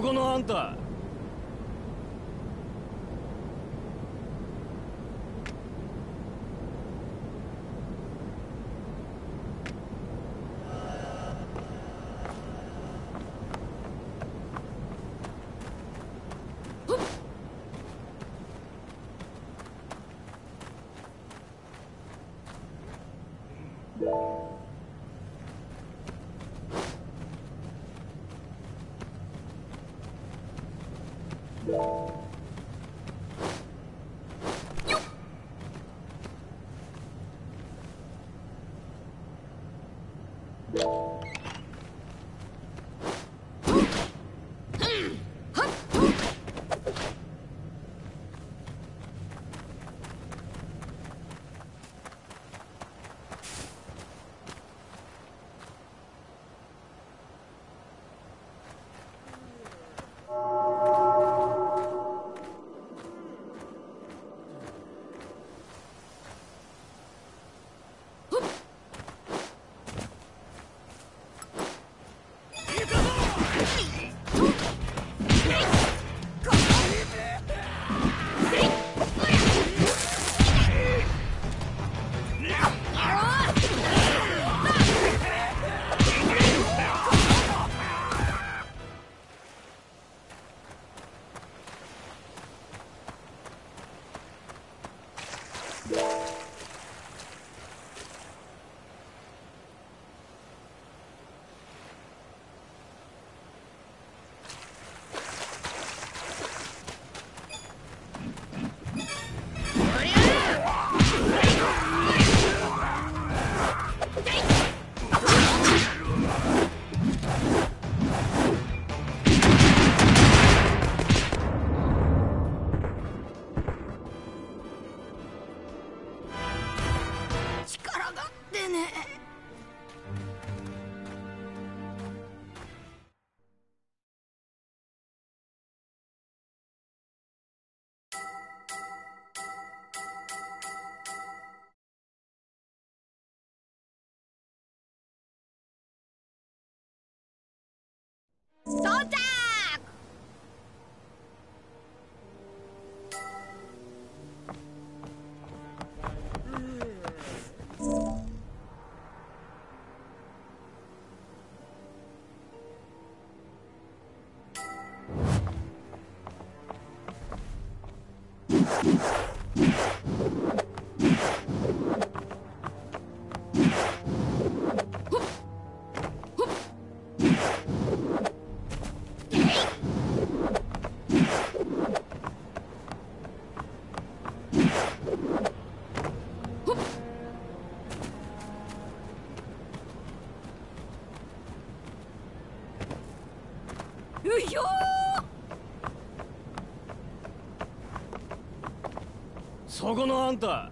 このあんた。このあんた。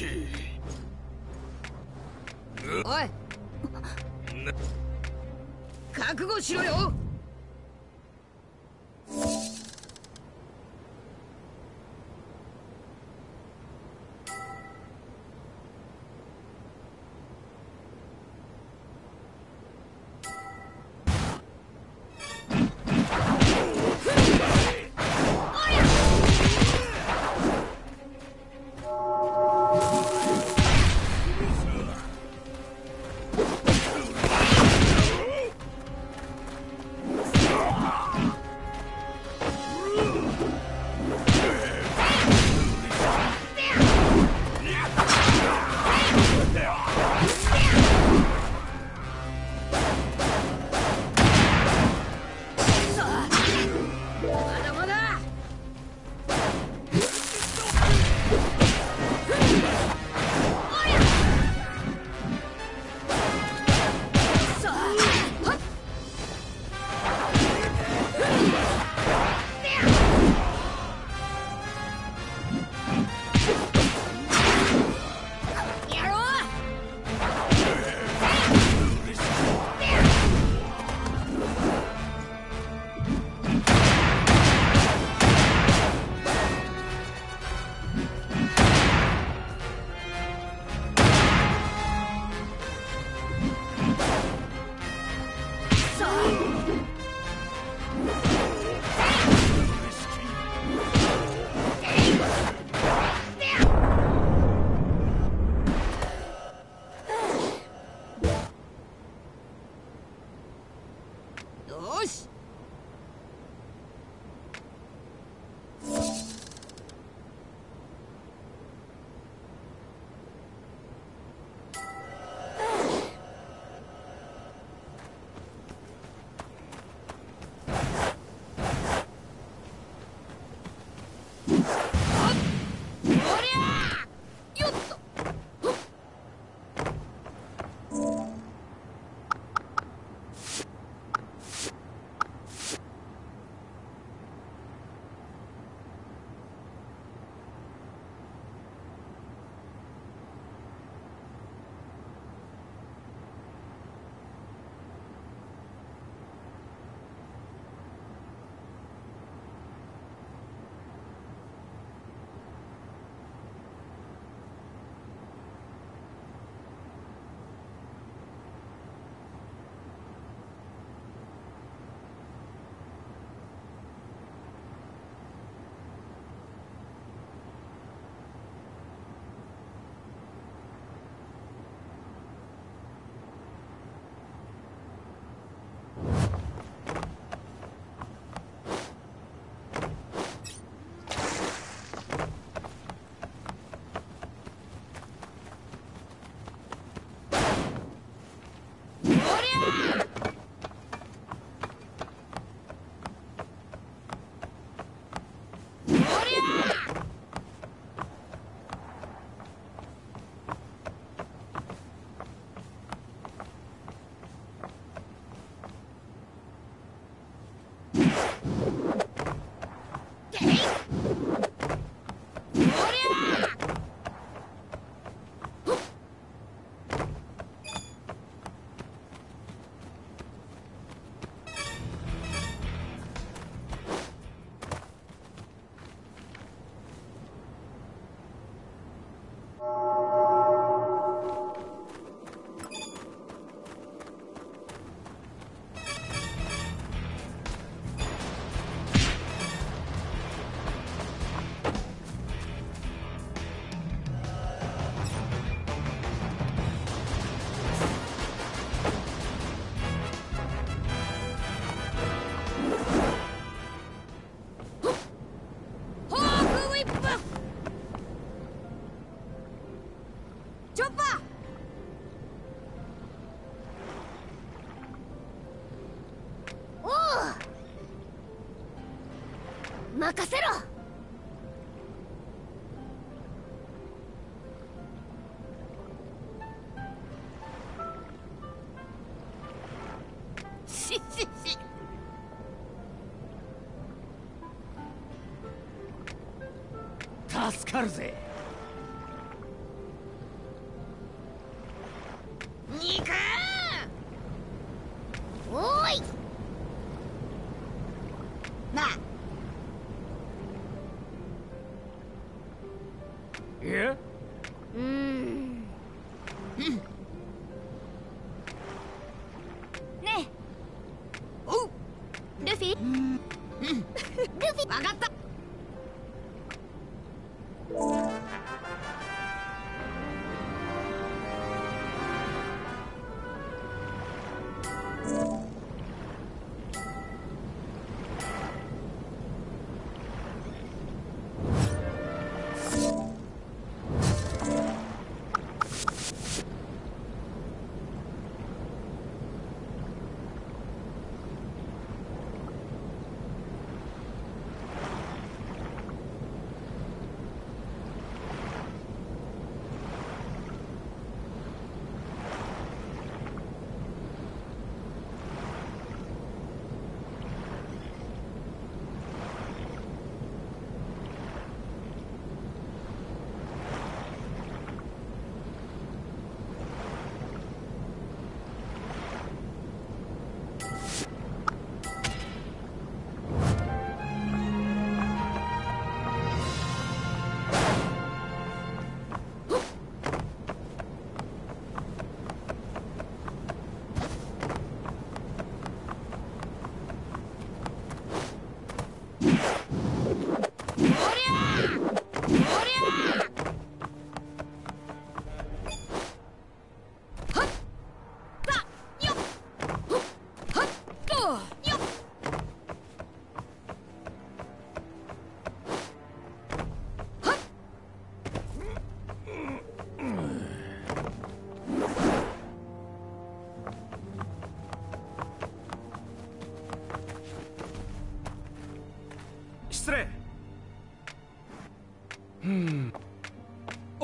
ちおい。な覚悟しろよ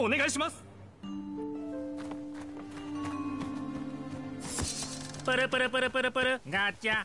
お願いします。パラパラパラパラパラ。ガチャ。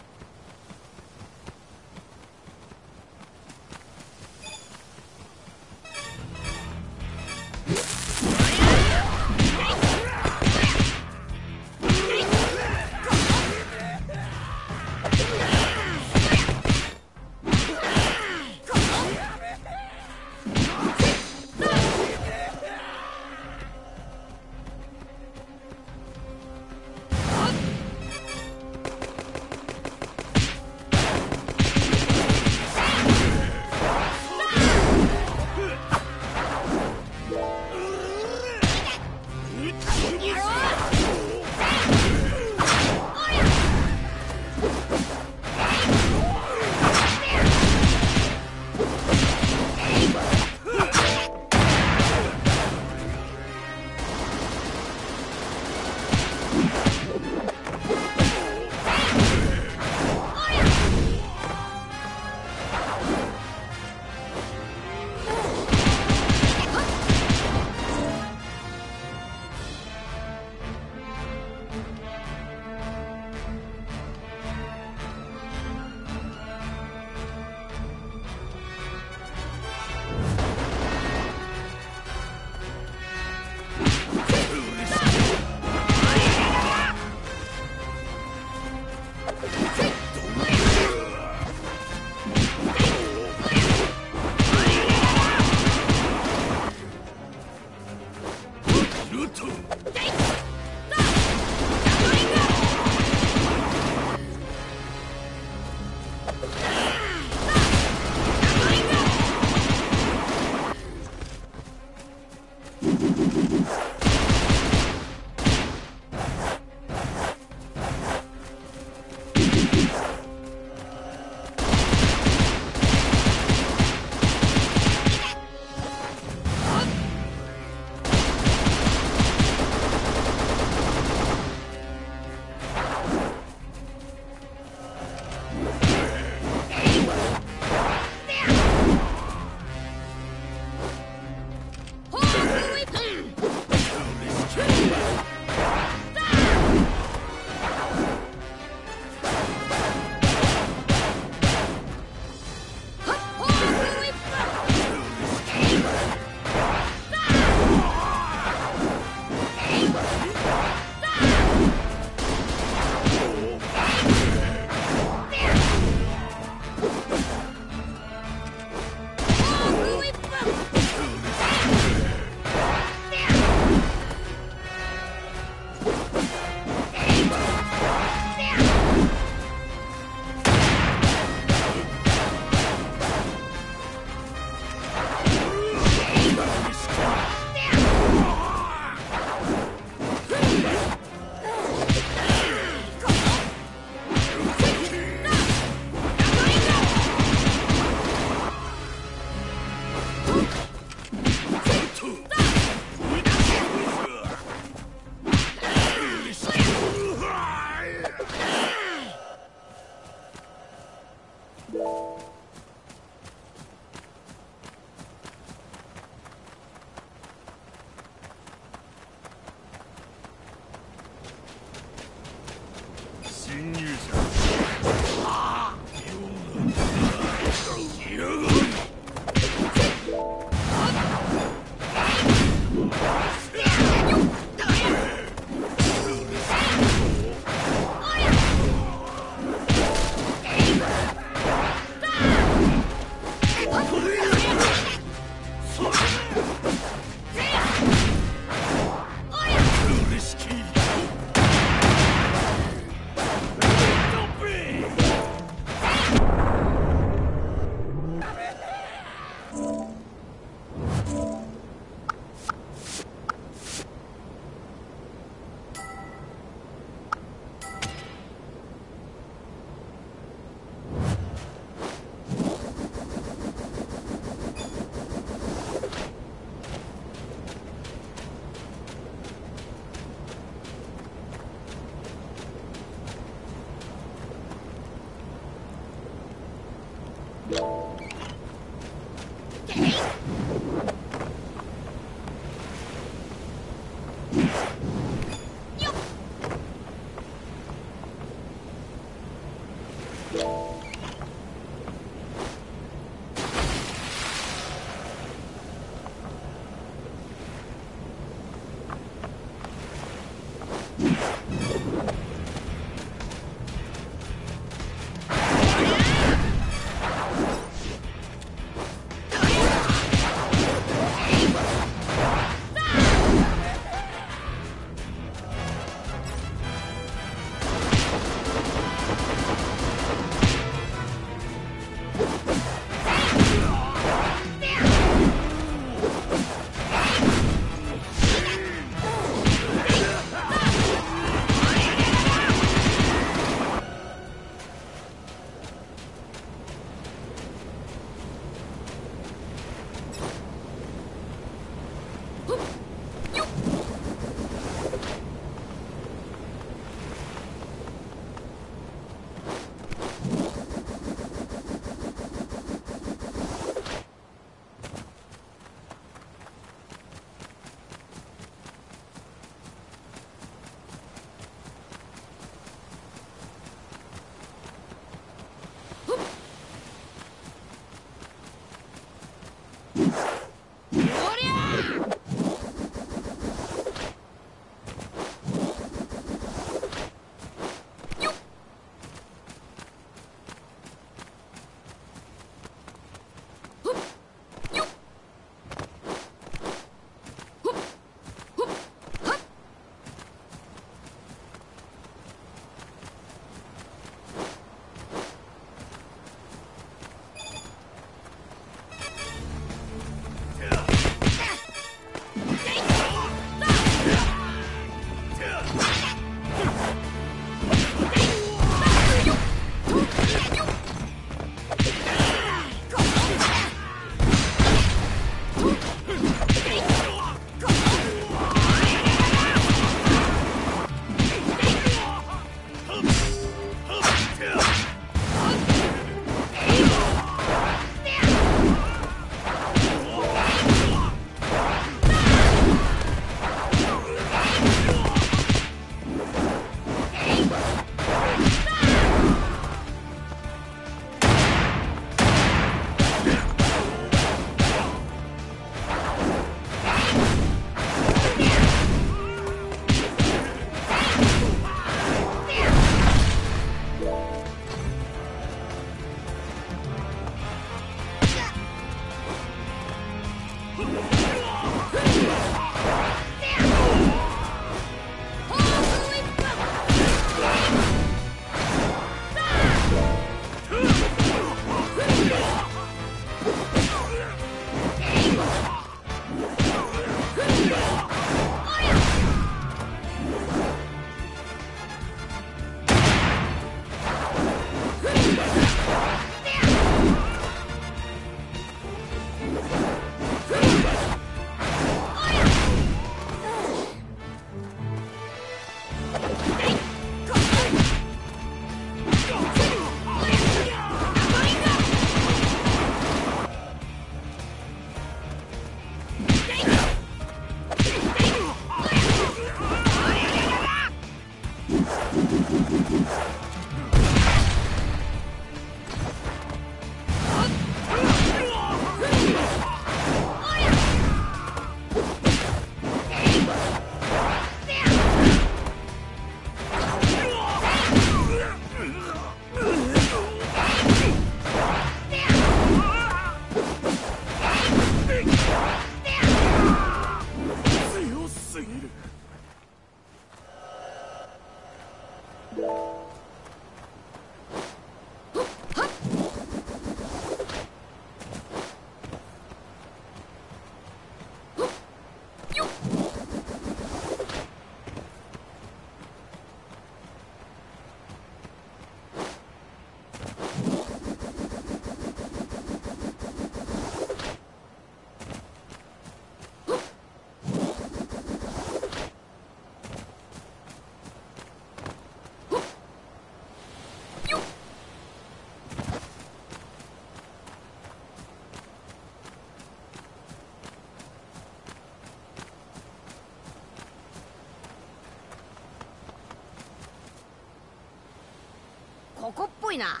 ぽいな。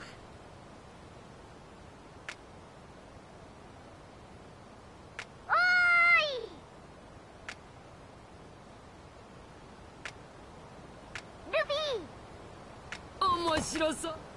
面白そう。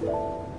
Thank.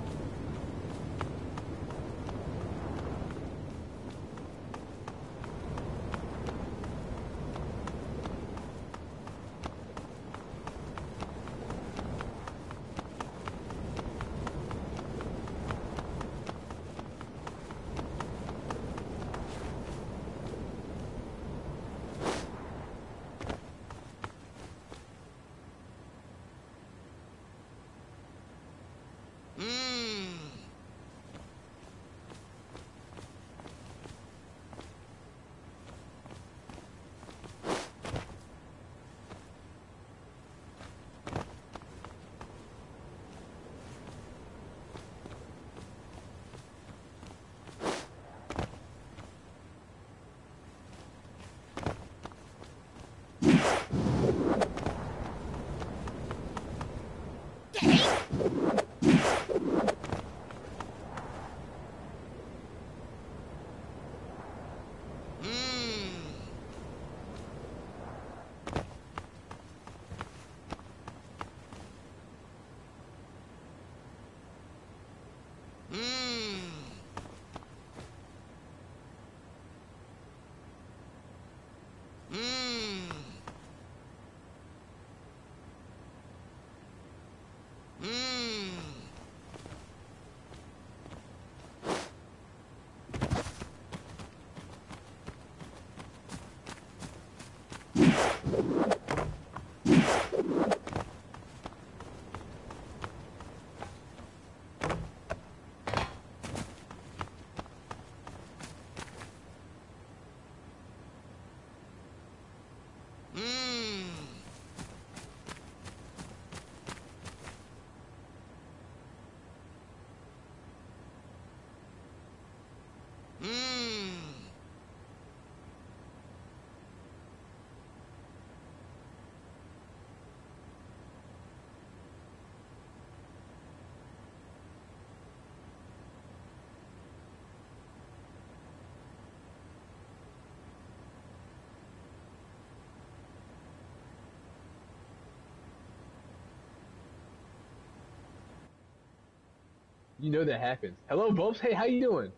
You know that happens. Hello, Bulbs. Hey, how you doing?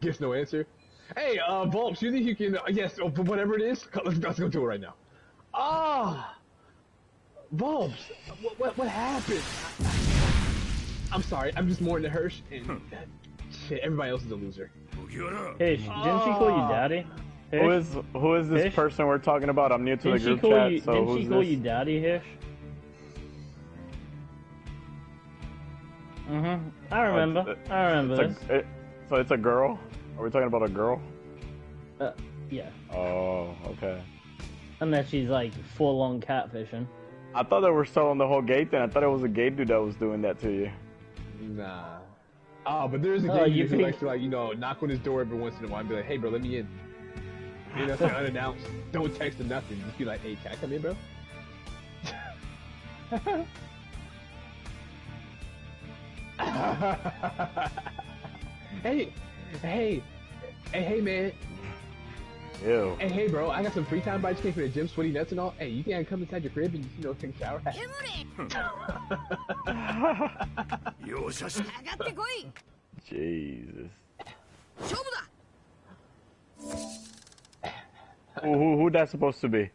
Gives no answer. Hey, uh, Bulbs, you think you can? Uh, yes, oh, whatever it is. Let's, let's go do it right now. Ah, Bulbs. What what what happened? I, am sorry. I'm just more into Hirsch and hmm. that, shit. Everybody else is a loser. Hey, didn't she call you ah. daddy? Hish? Who is who is this Hish? person we're talking about? I'm new to didn't the group chat. You, so didn't she call this? you daddy, Hirsch? Mm-hmm. I remember. it's- I remember It's this. a, it, so it's a girl. Are we talking about a girl? Uh, yeah. Oh, okay. Unless she's like full on catfishing. I thought they were selling the whole gay thing. I thought it was a gay dude that was doing that to you. Nah. Ah, but there's a Oh, gay you dude who think- likes to like you know knock on his door every once in a while and be like, "Hey, bro, let me in." You know, it's like unannounced. Don't text or nothing. Just be like, "Hey, can I come in, bro?" hey, hey, hey, hey, man. Ew. Hey, hey, bro, I got some free time, but I just came from the gym, sweaty nuts and all. Hey, you can come inside your crib and, you know, take a shower. Jesus. Who, who, who supposed to be?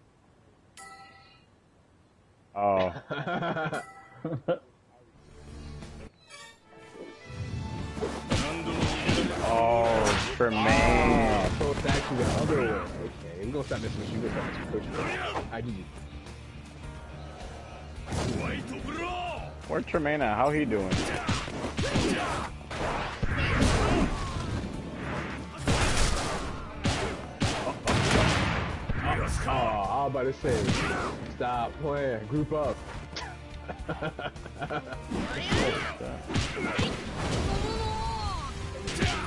Tremaine at? How he doing? Oh, I was about to say, stop playing. Group up.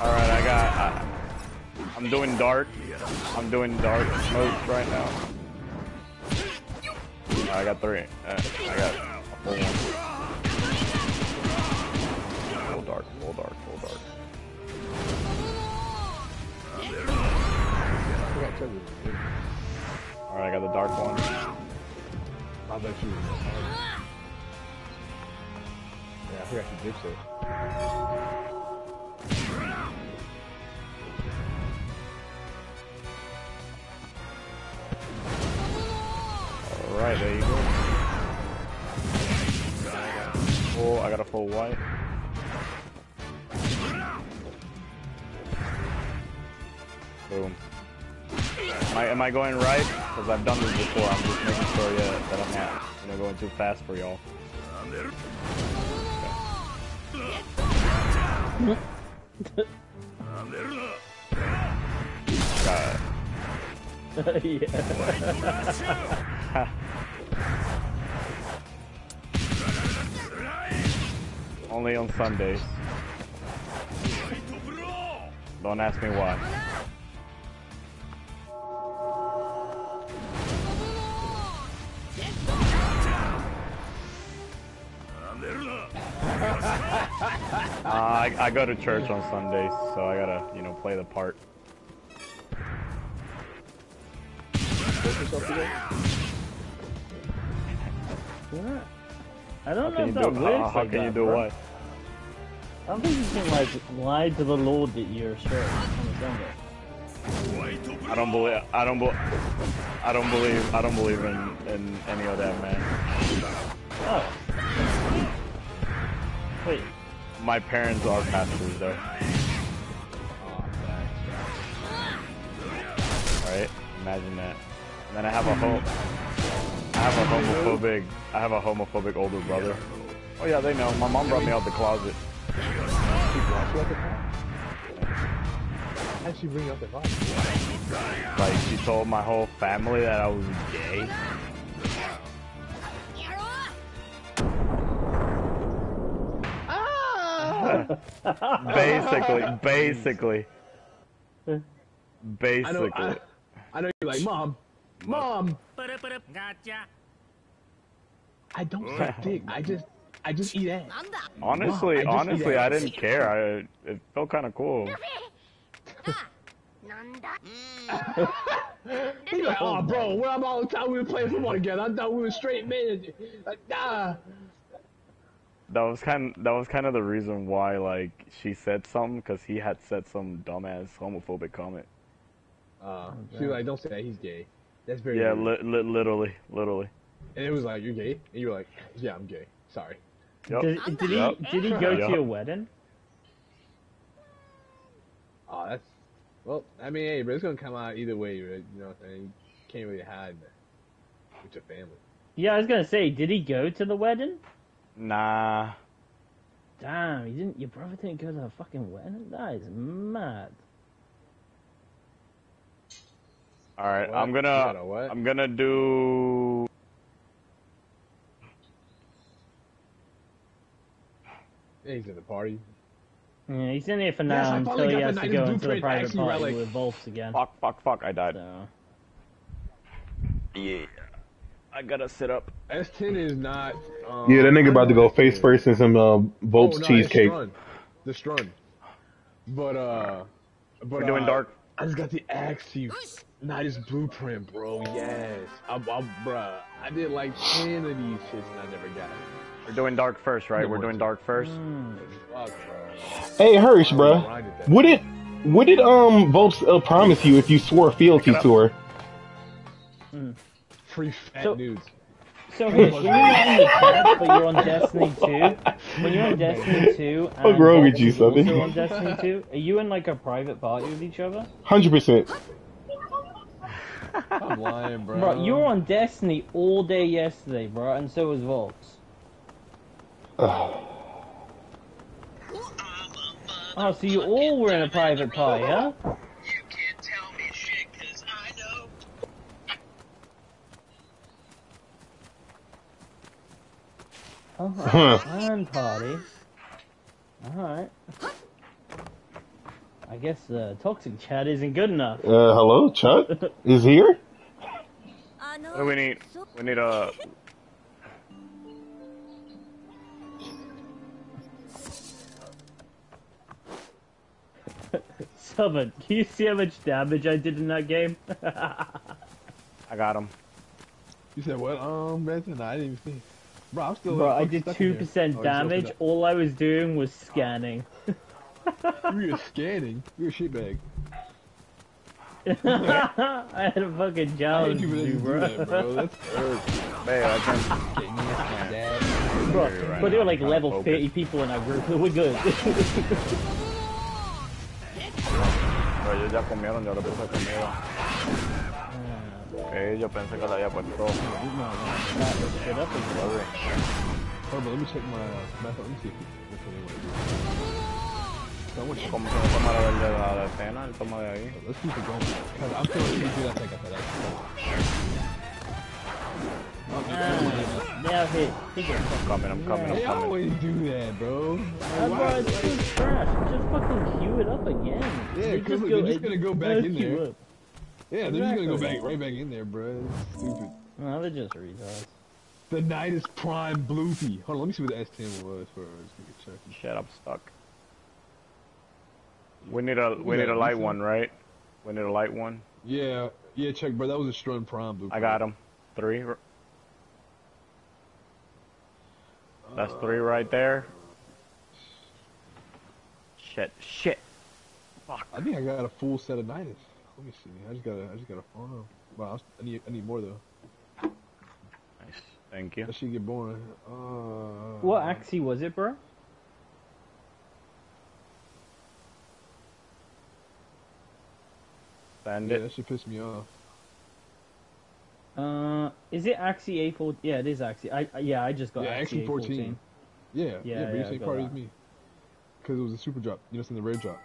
All right, I got. I, I'm doing dark. I'm doing dark modes right now. I got three. Uh, I got a. I got the dark one. I bet you? Yeah, I forgot you did so. am I going right? Because I've done this before. I'm just making sure yeah, that I'm not, you know, going too fast for y'all. Okay. Only on Sundays. Don't ask me why. I, I go to church on Sundays, so I gotta, you know, play the part. What? I don't how know if that works. How, how can that, you do bro. what? I don't think you can like lie to the Lord that you're straight on Sunday. I don't believe. I don't. I don't believe. I don't believe in in any of that, man. Oh. Wait. My parents are pastors, though. Oh, Right? Imagine that. And then I have a home. I have a homophobic. I have a homophobic older brother. Oh yeah, they know. My mom brought me out the closet. She brought you up the car? How'd she bring up the car? Like she told my whole family that I was gay. basically, basically, basically. I know, I, I know you're like, mom, mom. Gotcha. I don't suck dick. I just, I just eat ass. Honestly, mom, I honestly, I didn't care. I, it felt kind of cool. He's like, oh, bro, what about all the time we were playing football together? I thought we were straight men. Like, nah that was kind that was kind of the reason why like she said something because he had said some dumbass homophobic comment. Uh, she was like, "Don't say that. He's gay." That's very Yeah, li- li- literally, literally. And it was like, "You're gay," and you were like, "Yeah, I'm gay. Sorry." Yep. Did, did he Yep. did he go Yep. to your wedding? Oh, that's well. I mean, hey, but it's gonna come out either way, right? You know what I'm saying? You can't really hide that with your family. Yeah, I was gonna say, did he go to the wedding? Nah. Damn, you didn't. Your brother didn't go to the fucking wedding. That is mad. All right, What? I'm gonna what? I'm gonna do. Yeah, he's at the party. Yeah, he's in here for Yes, now I until he got has the to Night's go into the private actually party relic. with Volks again. Fuck, fuck, fuck! I died. So, Yeah. I gotta sit up. S10 is not. Um, Yeah, that nigga about to go face first in some uh, Volp's Oh, no, cheesecake. The Strun. But uh, but We're doing uh, dark. I just got the Axi Night's Blueprint, bro. Yes, I, I, bruh. I did like ten of these shits and I never got it. We're doing dark first, right? No We're doing dark first. Fuck, bro. Hey, Hirsch, bruh. grinded that. What did what did um Volps uh, promise you if you swore fealty to her? Free fat So- nudes. So Hirsch, when you're not in the chat, but you're on Destiny 2, when you're on Destiny 2 and Fuck wrong with you, is Sonny? also on Destiny 2, are you in like a private party with each other? Hundred percent. I'm lying, bro. Bro, you were on Destiny all day yesterday, bro, and so was Volks. Oh, so you all were in a private party, huh? You can't tell me shit, cause I know. Oh, Huh. Clan party. Alright. I guess the toxic chat isn't good enough. Uh, hello, Chuck is here. What do we need? We need a. Summon, can you see how much damage I did in that game? I got him. You said what? Um, Benson? No, I didn't even see. Bro, I'm still. Bro, I did 2% here. Oh, damage. All I was doing was scanning. You were scanning. You're a shitbag. I had a fucking I hate challenge people to that do, do bro. that, bro. That's earth. Hey, I can. Getting me my dad. Bro, right but there were like level focused. 30 people in our group. We're good. Pero ellos ya comieron, ya le puse comida. Eh, yo pensé que le había puesto. Shut up again. Hold on, let me check my uh, map. Let me see if which one they want to do. I want you- ¿Cómo se va a tomar el de la escena? El toma de ahí. Let's keep it going. Cause I'm feeling pretty good after I got that Ah, now hit. I'm coming, I'm coming, They I'm coming. always do that, bro. Ah, bro, it's so trash. Just fucking queue it up again. Yeah, They 'cause look, they're just gonna go back in queue there. Up. Yeah, they're just gonna go back right back in there, bro. Stupid. No, they're just retards. The night is prime bloopy. Hold on, let me see what the S10 was first. We can check. Shit, I'm stuck. We need a we got need a light one, right? We need a light one. Yeah, yeah, check, bro. That was a Strun Prime blue. I got him. Three. That's three right there. Shit, shit. Fuck. I think I got a full set of Nidus. Let me see. I just got a, I just got a phone. Wow, I was- I need, I need more though. Nice. Thank you. That should get boring. Uh, What Axi was it, bro? Yeah, Bandit. that should piss me off. Uh, is it Axi A14? Yeah, it is Axi. I, I yeah, I just got Yeah, Axi Axi 14. Yeah, yeah, Yeah, yeah, but yeah, you I same got party as me. Because it was a super drop. You know, it's in the rare drop.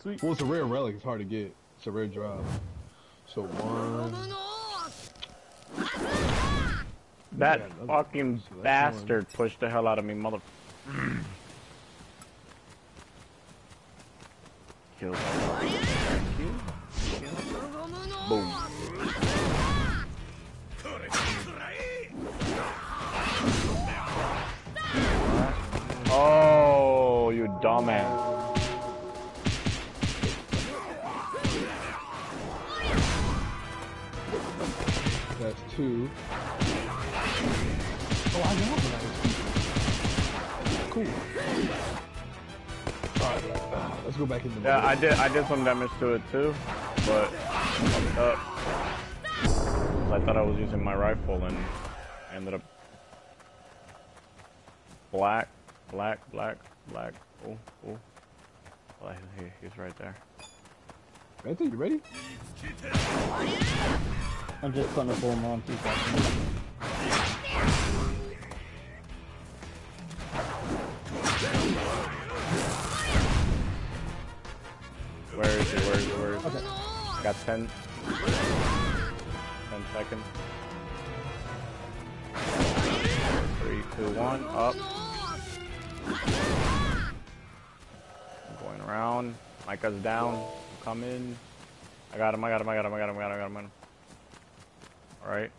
Sweet. Well, it's a rare relic. It's hard to get. It's a rare drop. So one. That Yeah, fucking so that's one. bastard pushed the hell out of me, mother. Kill. That's two. Oh, I know the Nidus. cool. Alright, uh, let's go back into Yeah, I did. I did some damage to it too, but fucked up. 'Cause I thought I was using my rifle and I ended up black, black, black, black. Oh, oh. Well, he, he's right there. Anthony, you ready? I'm just putting a on two seconds. Where is he? Where is he? Where is he? Got 10, 10 seconds. Three, two, one, up. I'm going around. Micah's down. Come in. I got him, I got him, I got him, I got him, I got him, I got him. Him.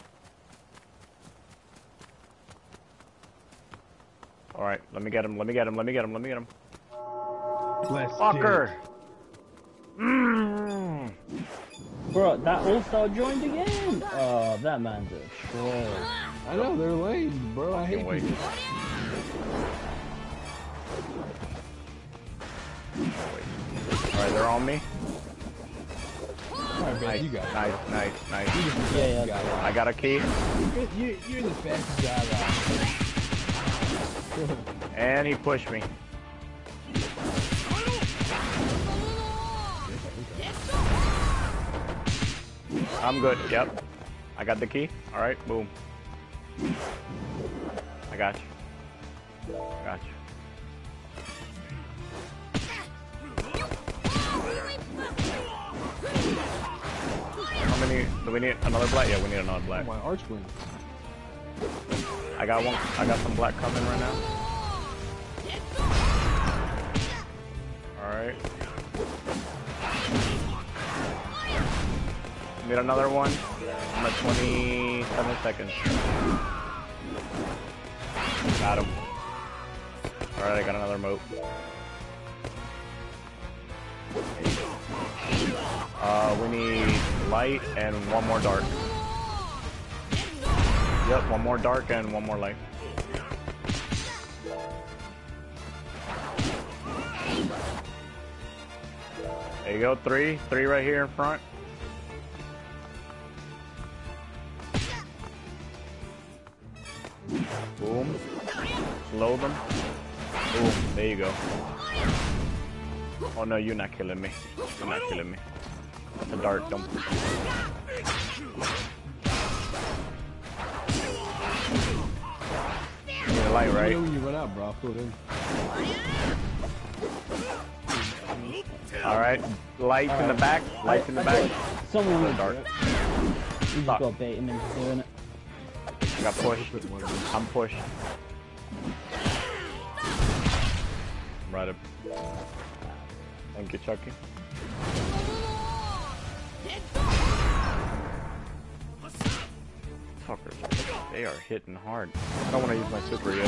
Alright. Let me get him, let me get him, let me get him, let me get him. Let's Fucker! Mmm. Bro, that all-star joined again? Oh, that man's a troll. I know, they're lame, bro. I hate Can't wait. people. Alright, they're on me. Alright, man, Nice, you got it. nice, nice, nice. Yeah, yeah. You got it. I got a key, You're, you're, you're the fastest guy alive. and he pushed me. I'm good, yep. I got the key. Alright, boom. I got you. I got you. Many? Do we need another black? Yeah, we need another black. My Archwing. I got one. I got some black coming right now. All right. Need another one. I'm at 27 seconds. Got him. All right, I got another moat. Uh, we need light and one more dark. Yep, one more dark and one more light. There you go, three. Three right here in front. Boom. Slow them. Boom. There you go. Oh no, you're not killing me. You're not killing me. It's a dart, don't. You need a light, right? you run out, bro. I'll fill it in. Alright. Lights in the back. Lights in the back. Someone would Dark. You just gotta bait him into doing it. I got pushed. I'm pushed. Right up. Thank you, Chucky. Fuckers. They are hitting hard. I don't want to use my super yet.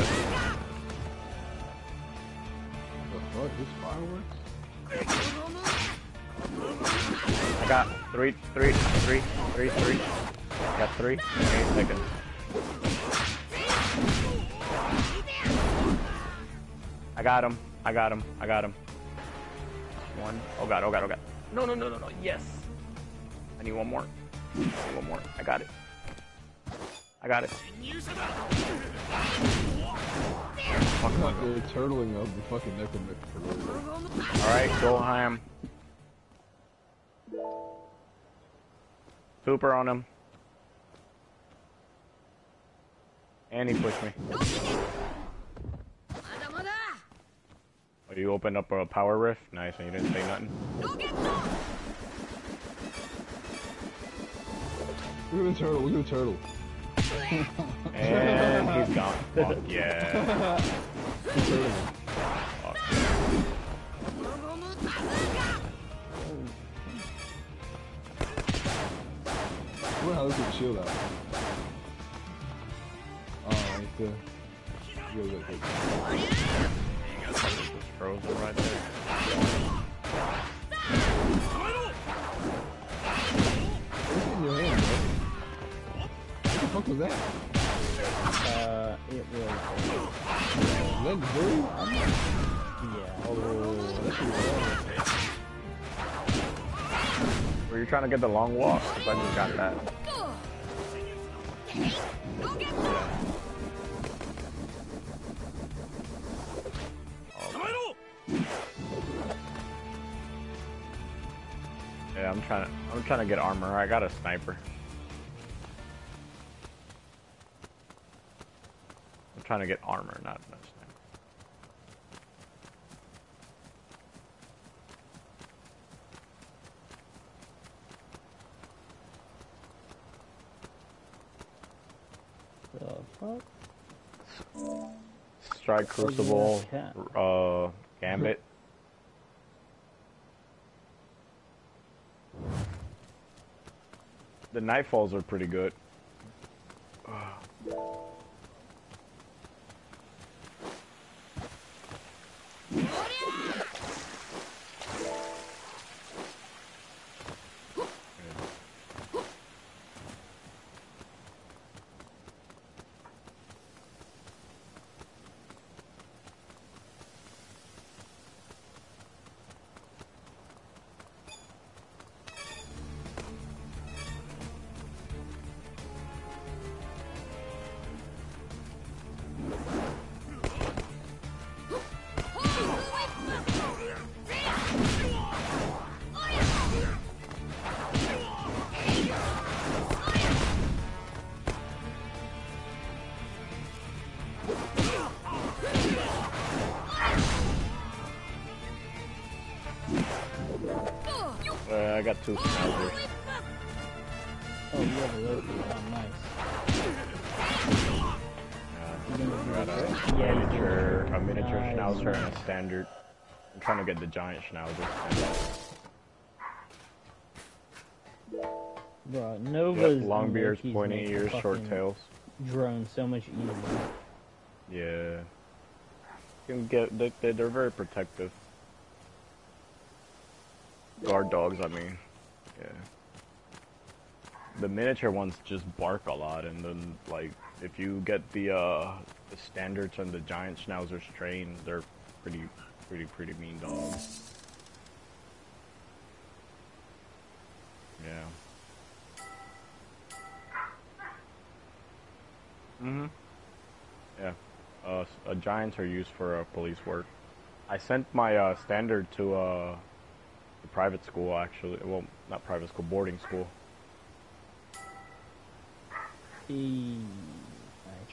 The fuck? This fireworks? I got three, three, three, three, three. I got three. Eight seconds. I got him. I got him. I got him. One. Oh god. Oh god. Oh god. No, no, no, no, no. Yes. I need one more. I need one more. I got it. I got it. Fuck my They're turtling up the fucking necromancer. Alright, go ham. Super on him. And he pushed me. Oh, you opened up a power rift? Nice, and you didn't say nothing. At the turtle. At the turtle. And he's gone. Fuck yeah. The turtle. Fuck. How this is shield out. Oh, right there. Yo, yo, yo. Just frozen right there. fuck was that? Uh, it was... Uh, Let's do Yeah. Oh, Were you trying to get the long walk? If I just got that. Yeah, I'm trying to I'm trying to get armor. I got a sniper. Trying to get armor, not. The fuck? Strike Crucible, uh, Gambit. The Nightfalls are pretty good. Uh, I got two snipers. Oh, you have a rope. Oh, nice. Got a Yeah, miniature, a miniature Nice. schnauzer and a standard. I'm trying to get the giant schnauzer. Bro, Yep, Nova's long beards, pointy ears, short tails. Drone so much easier. Yeah. You can get they they're very protective. Guard dogs, I mean. Yeah. The miniature ones just bark a lot, and then like if you get the uh the standards and the giant schnauzers trained, they're pretty pretty pretty mean dogs. Yeah. Mm-hmm. Yeah. Uh, uh, giants are used for uh, police work. I sent my uh, standard to uh, the private school, actually. Well, not private school, boarding school. Eee.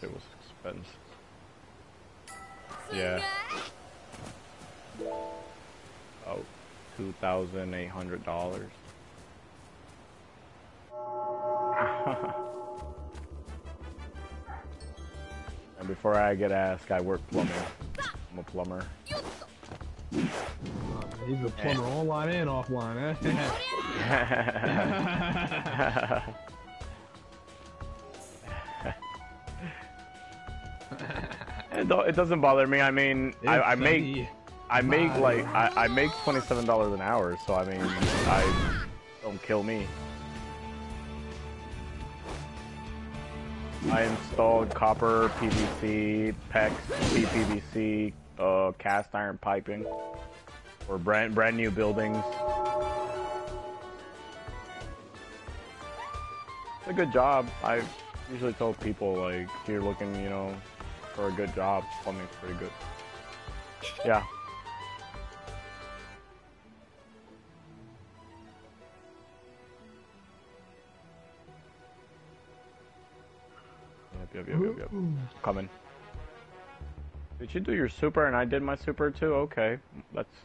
It was expensive. Yeah. Oh, two thousand eight hundred dollars. and before I get asked, I work plumbing. I'm a plumber. He's a plumber online and offline, eh? it, it doesn't bother me. I mean, I, I make I make like I, I make twenty seven dollars an hour, so I mean, I don't kill me. I installed copper, PVC, PEX, PPVC, uh, cast iron piping or brand brand new buildings. It's a good job. I usually tell people like, if you're looking, you know, for a good job, plumbing's pretty good. Yeah. Yep, yep, yep, yep, yep. Coming. Did you do your super and I did my super too? Okay. That's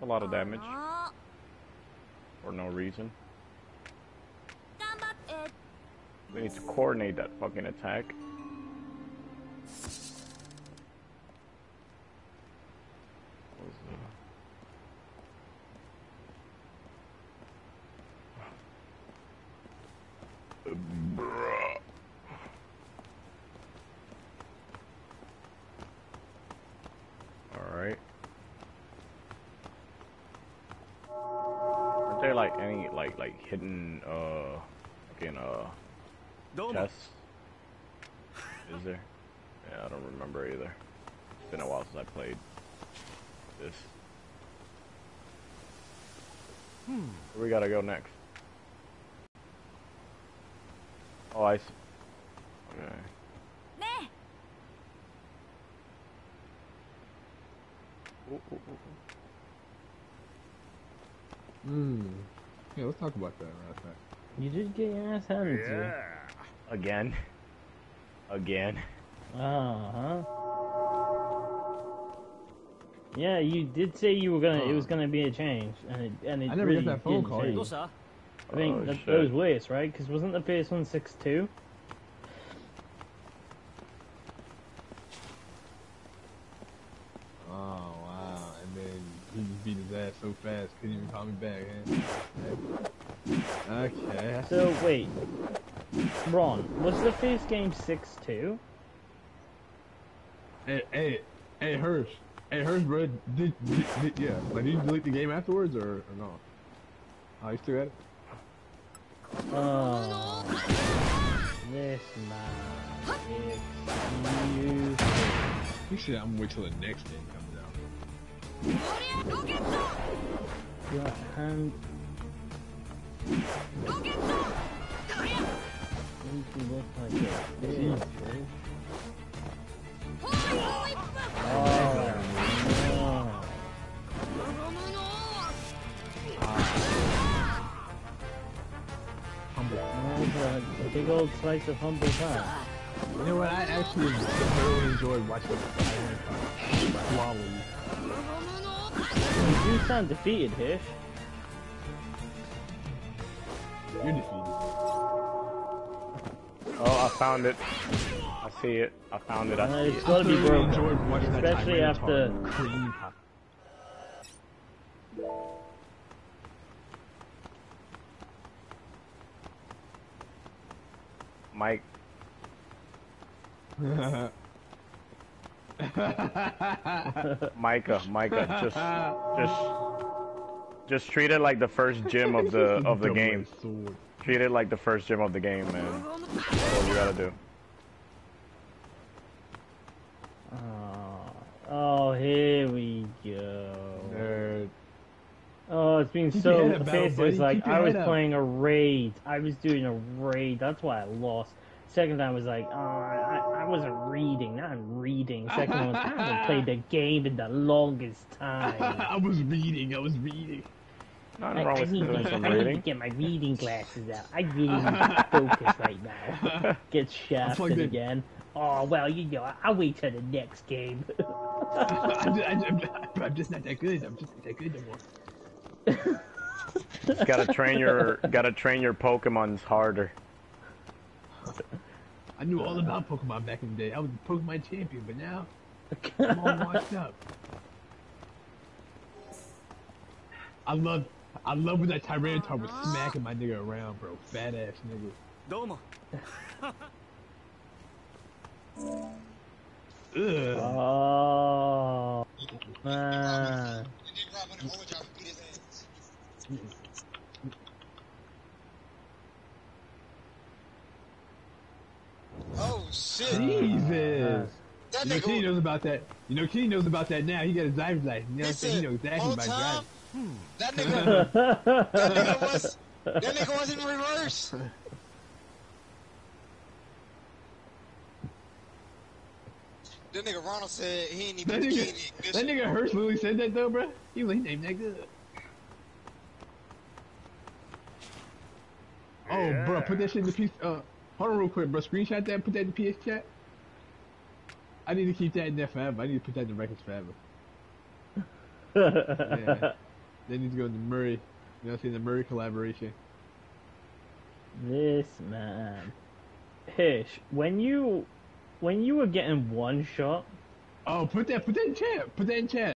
a lot of damage. For no reason. We need to coordinate that fucking attack. hidden uh fucking uh chest? Is there? Yeah, I don't remember either. It's been a while since I played this. Hmm. Where we gotta go next? Oh, I see. Okay. Mmm. Yeah, let's talk about that right. You just get your ass handed yeah. to you. Again. Again. Uh-huh. Yeah, you did say you were gonna. It was gonna be a change, and it and it I never really got that phone call. Change. I think oh, that, that, was waste, right? Because wasn't the first one six two? Oh he just beat his ass so fast, couldn't even call me back. Huh? Okay. So wait, Ron, was the first game six two? Hey, hey, hey, Hirsch. Hey, Hirsch, bro. Did, did, did yeah? Like, did you delete the game afterwards, or, or no? Oh, you still got it? Oh, this man, it's you. You said I'm wait till the next game your hand. big old slice of humble pie. You know what? I actually thoroughly enjoyed watching Wally. You do sound defeated, Hish. You're defeated. Oh, I found it. I see it. I found it. I uh, see it's it. gotta be broken. Especially after. Mike Micah, Micah, just, just, just treat it like the first gym of the of the game. Treat it like the first gym of the game, man. That's all you gotta do. Oh, oh, here we go. Nerd. Oh, it's been so head up, Battle It's like I was playing a raid. I was doing a raid. That's why I lost. Second time was like, oh, I, I wasn't reading. Now I'm reading. Second one, I haven't played the game in the longest time. I was reading. I was reading. Nothing I, wrong I with need, doing to, some I need to get my reading glasses out. I really need to focus right now. Get plugged shafted in. again. Oh well, you know, I'll wait till the next game. I'm, just, I'm, I'm just not that good. I'm just not that good no more. Just gotta train your, gotta train your Pokemons harder. I knew all about Pokemon back in the day. I was a Pokemon champion, but now I'm all washed up. I love, I love when that Tyranitar was smacking my nigga around, bro. Fat ass nigga. Domo. Ugh. Oh man. Oh shit! Jesus. That You know, Kenny knows about that. You know, Kenny knows about that now. He got his driver's license. You know what I'm saying? He knows exactly about time, driving. that nigga, that nigga was, that nigga was in reverse. That nigga Ronald said he ain't even That nigga, that nigga Hurst literally said that though, bro. He was like, he ain't that good. Oh, bro, put that shit in the piece. Uh, hold on real quick, bro. Screenshot that. Put that in the PS chat. I need to keep that in there forever. I need to put that in the records forever. Yeah. they need to go in the Murray. You know what I'm saying? The Murray collaboration. this man. Hish, when you when you were getting one shot, Oh, put that, put that in chat. Put that in chat.